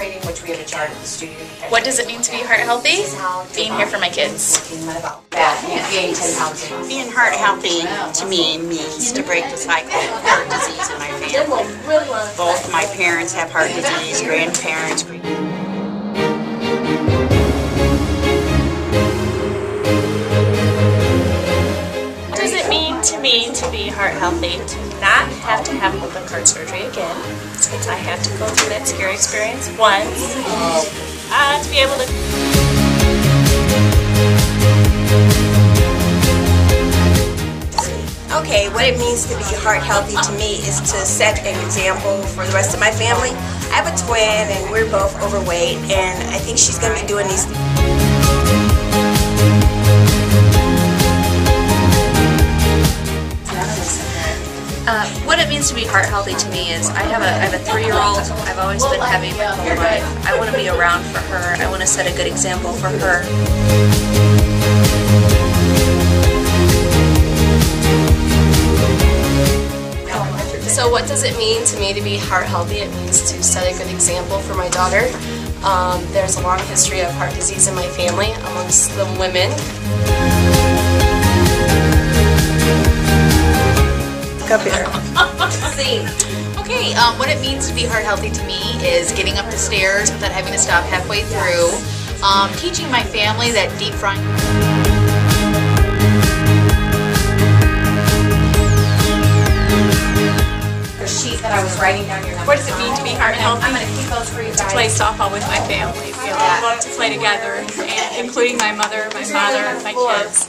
rating, which we have a chart at the studio. What does it mean to be heart healthy? Being here for my kids. Being heart healthy to me means to break the cycle of heart disease in my family. Both my parents have heart disease, grandparents. To me to be heart healthy? To not have to have open heart surgery again, since I had to go through that scary experience once. Uh, to be able to Okay, what it means to be heart healthy to me is to set an example for the rest of my family. I have a twin and we're both overweight and I think she's going to be doing these means to be heart healthy to me is I have a I have a three year old. I've always been heavy my whole life. I want to be around for her. I want to set a good example for her. So what does it mean to me to be heart healthy? It means to set a good example for my daughter. Um, there's a long history of heart disease in my family amongst the women. up here. Okay, um, what it means to be heart healthy to me is getting up the stairs without having to stop halfway through. Um, teaching my family that deep frying. sheet that I was writing down your What does it mean to be heart healthy? I'm gonna keep those for you guys. Play softball with my family. We all love to play together, and including my mother, my father, my kids.